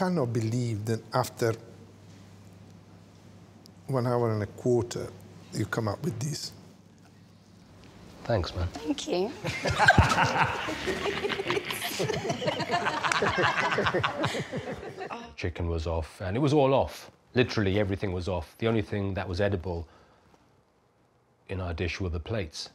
cannot believe that after one hour and a quarter, you come up with this. Thanks, man. Thank you. Chicken was off, and it was all off. Literally everything was off. The only thing that was edible in our dish were the plates.